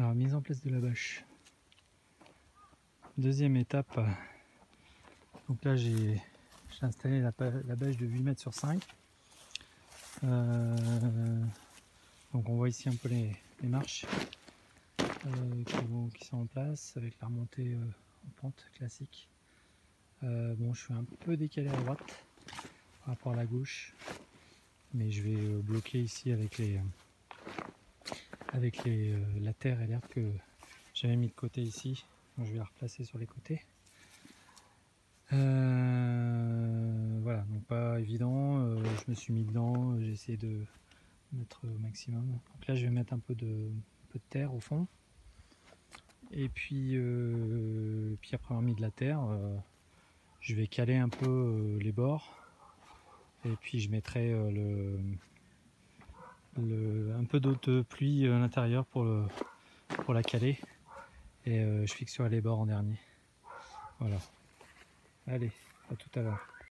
Alors, mise en place de la bâche. Deuxième étape. Donc là, j'ai installé la, bâche de 8 mètres sur 5. Euh, donc on voit ici un peu les, marches euh, qui, sont en place avec la remontée euh, en pente classique. bon, je suis un peu décalé à droite par rapport à la gauche, mais je vais bloquer ici avec les avec les, la terre et l'herbe que j'avais mis de côté ici. Donc je vais la replacer sur les côtés. voilà, donc pas évident. je me suis mis dedans, j'ai essayé de mettre au maximum. Donc là je vais mettre un peu de, peu de terre au fond. Et puis, euh, puis après avoir mis de la terre, euh, je vais caler un peu euh, les bords. Et puis je mettrai le, un peu d'eau de pluie à l'intérieur pour, pour la caler. Et je fixerai les bords en dernier. Voilà. Allez, à tout à l'heure.